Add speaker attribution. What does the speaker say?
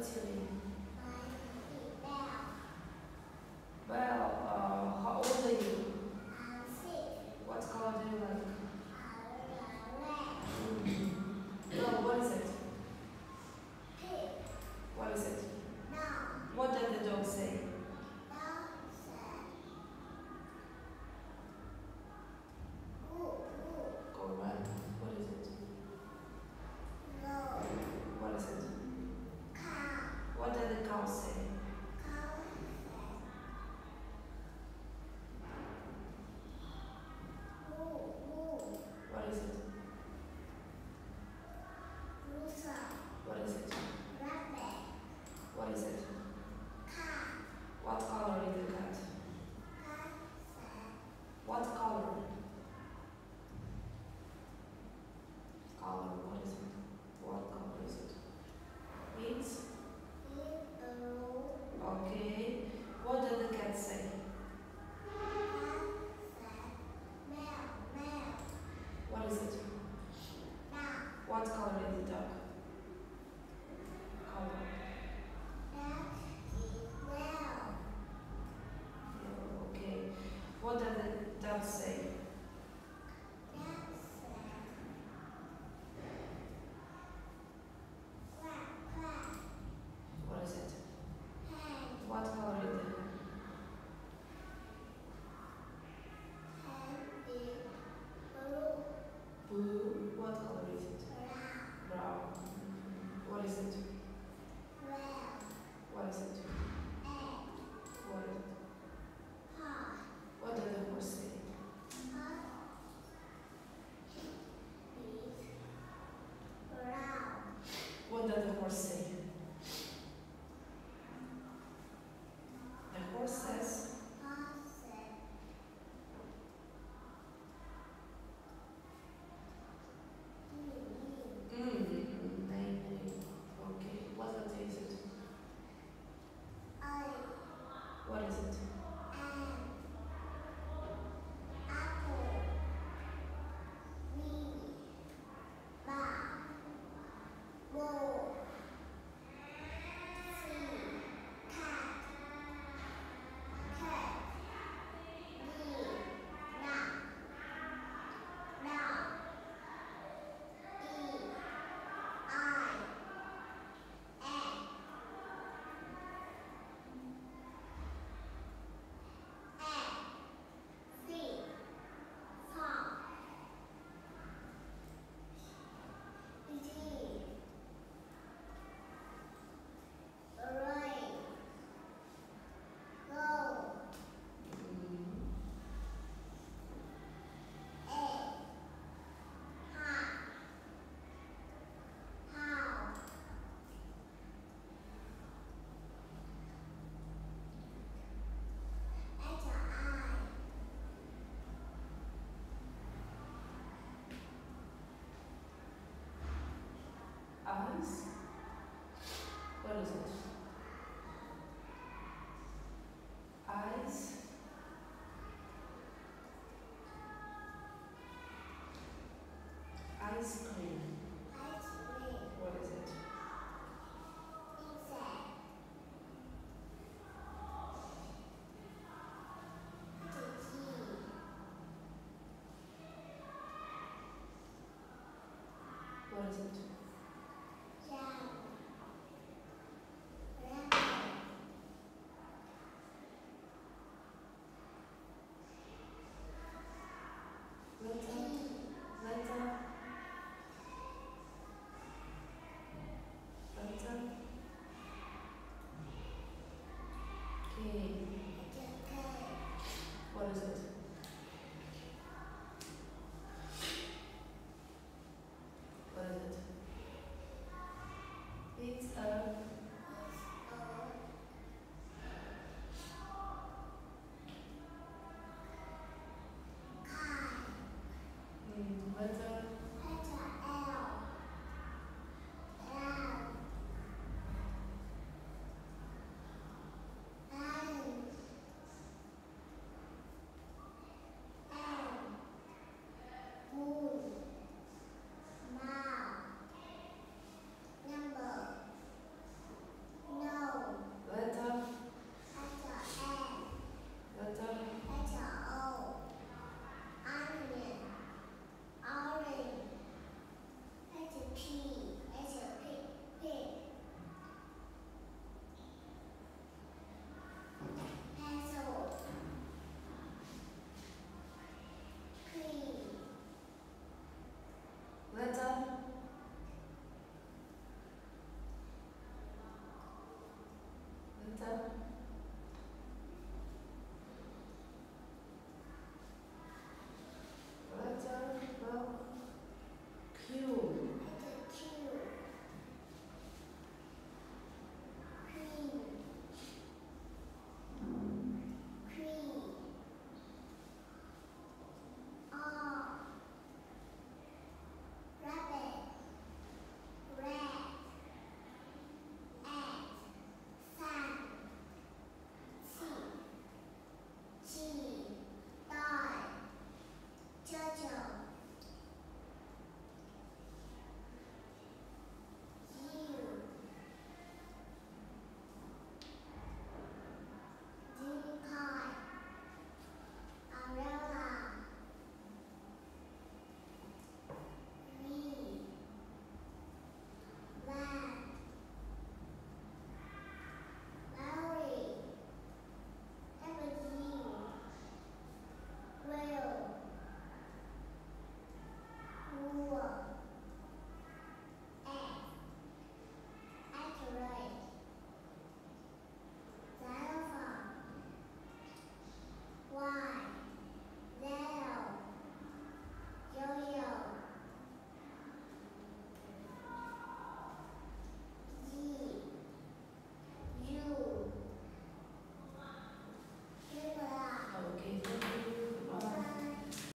Speaker 1: What's your name? North Sea.